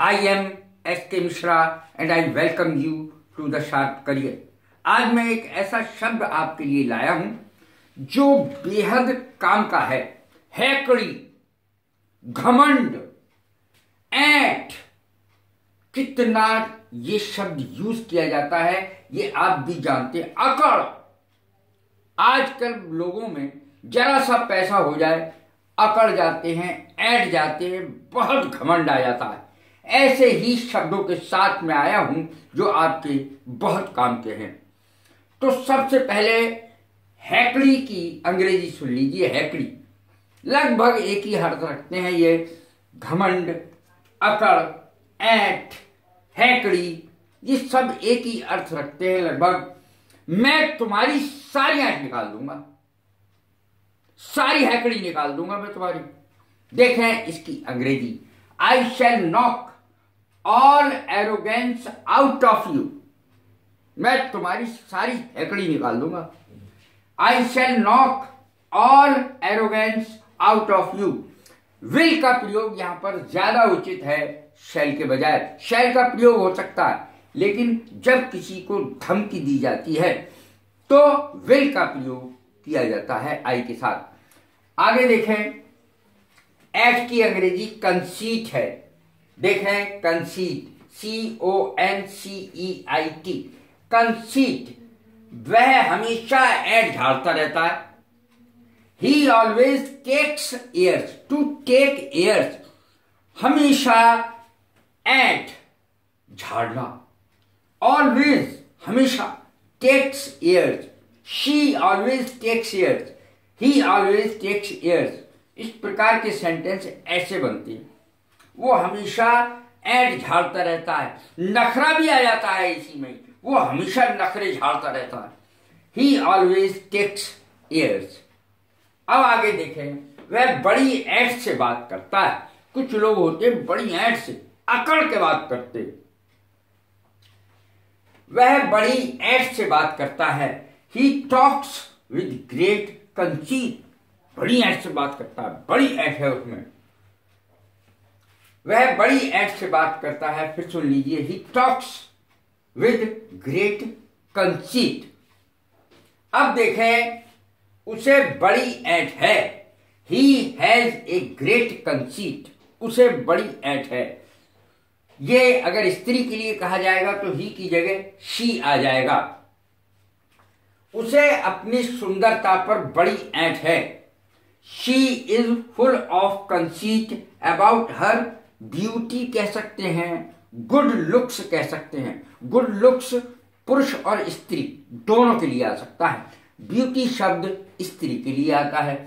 I am S K Mishra and I welcome you to the sharp career आज मैं एक ऐसा शब्द आपके लिए लाया हूँ, जो बेहद काम का है। हैकड़ी, घमंड ऐट कितना ये शब्द यूज़ किया जाता है, ये आप भी जानते हैं। अकड़। आजकल लोगों में जरा सा पैसा हो जाए, अकड़ जाते हैं ऐट जाते हैं, बहुत घमंड आ जाता है। ऐसे ही शब्दों के साथ में आया हूँ, जो आपके बहुत काम के हैं। तो सबसे पहले हैकड़ी की अंग्रेज़ी सुन लीजिए, हैकड़ी। लगभग एक ही अर्थ रखते हैं ये, घमंड, अकड़, ऐठ, हैकड़ी, ये सब एक ही अर्थ रखते हैं लगभग। मैं तुम्हारी सारी ऐठ निकाल दूँगा। सारी हैकड़ी निकाल दूँगा मैं तुम्हारी। देखें इसकी अंग्रेज़ी। I shall knock all arrogance out of you मैं तुम्हारी सारी हैकड़ी निकाल दूँगा। I shall knock all arrogance out of you will का प्रयोग यहाँ पर ज़्यादा उचित है शैल के बजाय। शैल का प्रयोग हो सकता है, लेकिन जब किसी को धमकी दी जाती है तो विल का प्रयोग किया जाता है आई के साथ। आगे देखें। एट की अंग्रेज़ी कंसीट है। देखें conceit C O N C E I T conceit वह हमेशा एड झाड़ता रहता है। He always takes airs to take airs हमेशा एड झाड़ना ऑलवेज हमेशा takes airs she always takes airs he always takes airs इस प्रकार के सेंटेंस ऐसे बनते हैं। वो हमेशा ऐड झाड़ता रहता है। नखरा भी आ जाता है इसी में। वो हमेशा नखरे झाड़ता रहता है। ही ऑलवेज टेक्स एयर्स अब आगे देखें। वह बड़ी ऐड से बात करता है। कुछ लोग होते हैं बड़ी ऐड से अकड़ के बात करते। वह बड़ी ऐड से बात करता है। He talks with great conceit बड़ी ऐड से बात करता है। बड़ी ऐड है उसमें। वह बड़ी एड से बात करता है, फिर सुन लीजिए he talks with great conceit अब देखें, उसे बड़ी एड है। He has a great conceit उसे बड़ी एड है। ये अगर स्त्री के लिए कहा जाएगा तो ही की जगह शी आ जाएगा। उसे अपनी सुंदरता पर बड़ी ऐठ है। She is full of conceit about her beauty कह सकते हैं गुड लुक्स कह सकते हैं। गुड लुक्स पुरुष और स्त्री दोनों के लिए आ सकता है। ब्यूटी शब्द स्त्री के लिए आता है।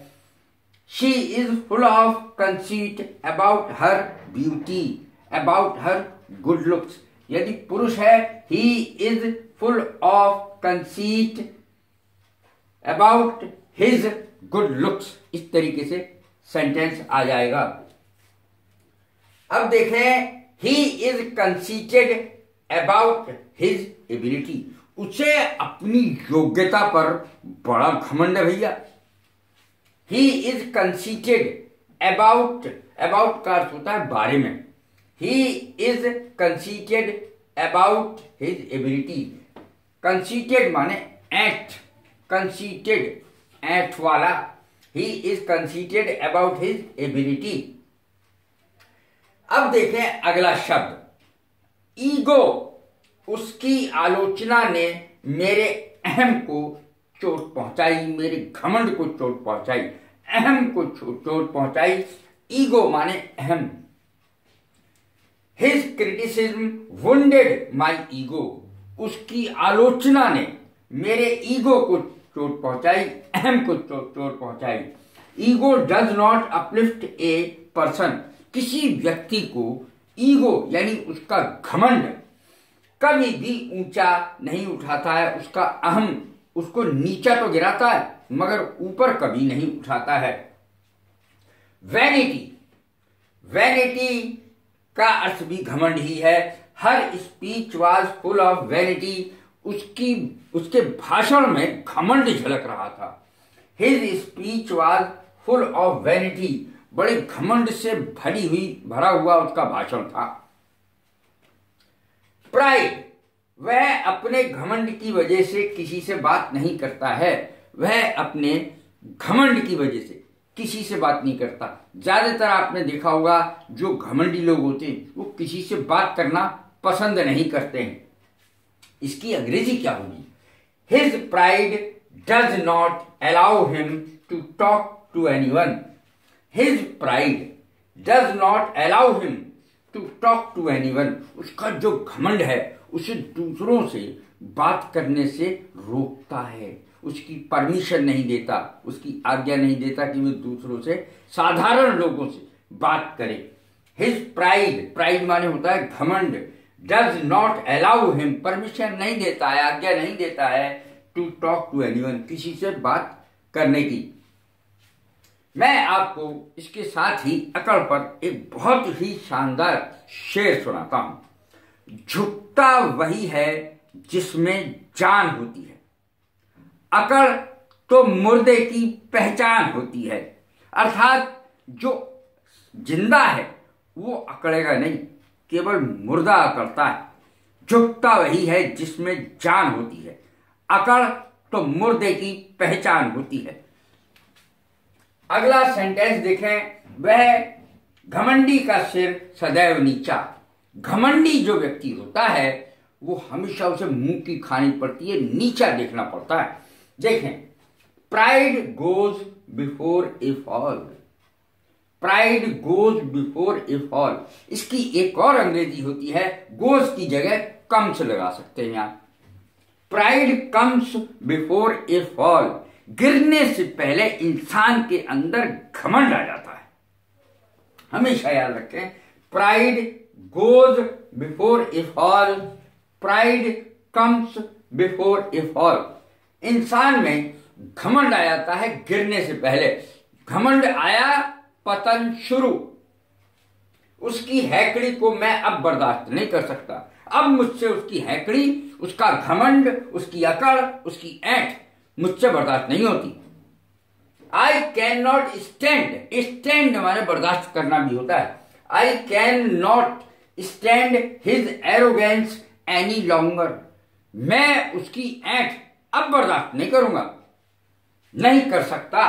She is full of conceit about her beauty about her good looks यदि पुरुष है he is full of conceit about his good looks इस तरीके से सेंटेंस आ जाएगा। अब देखें he is conceited about his ability उसे अपनी योग्यता पर बड़ा घमंड है भैया। He is conceited about about का अर्थ होता है बारे में। He is conceited about his ability conceited माने एट कंसीटेड एट वाला। He is conceited about his ability अब देखें अगला शब्द। ईगो, उसकी आलोचना ने मेरे अहम को चोट पहुंचाई, मेरे घमंड को चोट पहुंचाई, अहम को चोट पहुंचाई। ईगो माने अहम। His criticism wounded my ego उसकी आलोचना ने मेरे ईगो को चोट पहुंचाई, अहम को चोट पहुंचाई। Ego does not uplift a person किसी व्यक्ति को ईगो, यानी उसका घमंड, कभी भी ऊँचा नहीं उठाता है, उसका अहम, उसको नीचा तो गिराता है, मगर ऊपर कभी नहीं उठाता है। वैनिटी वैनिटी का अर्थ भी घमंड ही है। Her speech was full of vanity उसकी, उसके भाषण में घमंड झलक रहा था। His speech was full of vanity बड़े घमंड से भरी हुई, भरा हुआ उसका भाषण था। प्राइड वह अपने घमंड की वजह से किसी से बात नहीं करता है। वह अपने घमंड की वजह से किसी से बात नहीं करता। ज़्यादातर आपने देखा होगा, जो घमंडी लोग होते हैं, वो किसी से बात करना पसंद नहीं करते हैं। इसकी अंग्रेज़ी क्या होगी? His pride does not allow him to talk to anyone his pride does not allow him to talk to anyone उसका जो घमंड है, उसे दूसरों से बात करने से रोकता है। उसकी परमिशन नहीं देता, उसकी आज्ञा नहीं देता कि वो दूसरों से, साधारण लोगों से बात करे। हिज प्राइड प्राइड माने होता है घमंड does not allow him permission नहीं देता है, आज्ञा नहीं देता है टू टॉक टू एनीवन किसी से बात करने की। मैं आपको इसके साथ ही अकड़ पर एक बहुत ही शानदार शेर सुनाता हूँ। झुकता वही है जिसमें जान होती है। अकड़ तो मुर्दे की पहचान होती है। अर्थात जो ज़िंदा है, वो अकड़ेगा नहीं, केवल मुर्दा अकड़ता है। झुकता वही है जिसमें जान होती है। अकड़ तो मुर्दे की पहचान होती है। अगला सेंटेंस देखें, वह घमंडी का सिर सदैव नीचा। घमंडी जो व्यक्ति होता है, वो हमेशा उसे मुँह की खानी पड़ती है, नीचा देखना पड़ता है। देखें pride goes before a fall pride goes before a fall इसकी एक और अंग्रेज़ी होती है गोज की जगह कम्स लगा सकते हैं आप। Pride comes before a fall गिरने से पहले इंसान के अंदर घमंड आ जाता है। हमेशा याद रखें pride goes before a fall pride comes before a fall इंसान में घमंड आ जाता है गिरने से पहले। घमंड आया, पतन शुरू। उसकी हैकड़ी को मैं अब बर्दाश्त नहीं कर सकता। अब मुझसे उसकी हैकड़ी, उसका घमंड, उसकी अकड़, उसकी ऐठ मुझसे बर्दाश्त नहीं होती। I can not stand stand हमारे बर्दाश्त करना भी होता है। I can not stand his arrogance any longer मैं उसकी ऐठ अब बर्दाश्त नहीं करूँगा। नहीं कर सकता।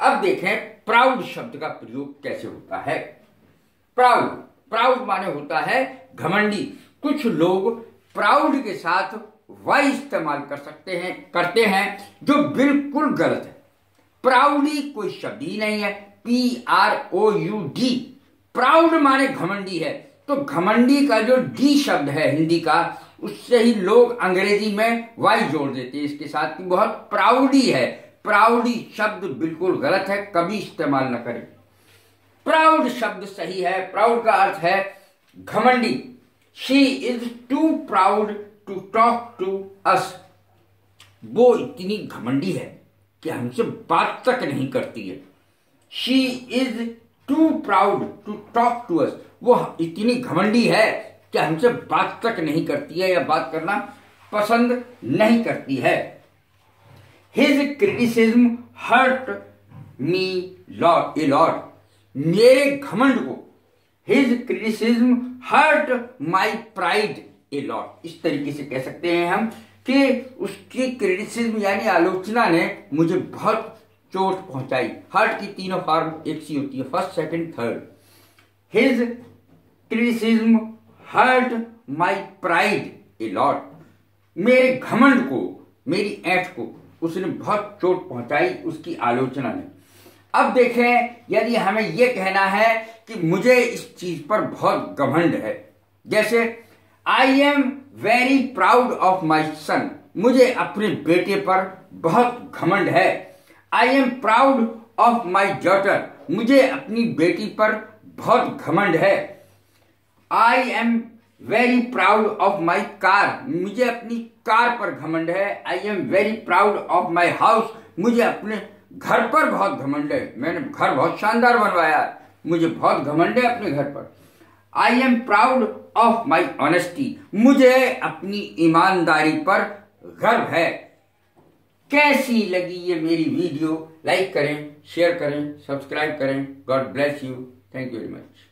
अब देखें प्राउड शब्द का प्रयोग कैसे होता है। प्राउड प्राउड माने होता है घमंडी। कुछ लोग प्राउड के साथ वाई इस्तेमाल कर सकते हैं, करते हैं, जो बिल्कुल गलत है। प्राउडी कोई शब्द ही नहीं है। P R O U D proud माने घमंडी है। तो घमंडी का जो डी शब्द है हिंदी का, उससे ही लोग अंग्रेज़ी में वाई जोड़ देते हैं। इसके साथ की बहुत प्राउडी है। प्राउडी शब्द बिल्कुल गलत है, कभी इस्तेमाल न करें। प्राउड शब्द सही है। प्राउड का अर्थ है घमंडी। She is too proud to talk to us वो इतनी घमंडी है कि हमसे बात तक नहीं करती है। She is too proud to talk to us वो इतनी घमंडी है कि हमसे बात तक नहीं करती है या बात करना पसंद नहीं करती है। His criticism hurt me lot a lot मेरे घमंड को his criticism hurt my pride a lot इस तरीके से कह सकते हैं हम कि उसकी क्रिटिसिज्म यानी आलोचना ने मुझे बहुत चोट पहुंचाई। हर्ट की तीनों फॉर्म एक सी होती है first second third his criticism hurt my pride a lot मेरे घमंड को, मेरी ऐठ को उसने बहुत चोट पहुंचाई उसकी आलोचना ने। अब देखें, यदि हमें यह कहना है कि मुझे इस चीज़ पर बहुत घमंड है, जैसे I am very proud of my son मुझे अपने बेटे पर बहुत घमंड है। I am proud of my daughter मुझे अपनी बेटी पर बहुत घमंड है। I am very proud of my car मुझे अपनी कार पर घमंड है। I am very proud of my house मुझे अपने घर पर बहुत घमंड है। मैंने घर बहुत शानदार बनवाया। मुझे बहुत घमंड है अपने घर पर। I am proud of my honesty मुझे अपनी ईमानदारी पर गर्व है। कैसी लगी ये मेरी वीडियो? लाइक करें शेयर करें सब्सक्राइब करें। God bless you thank you very much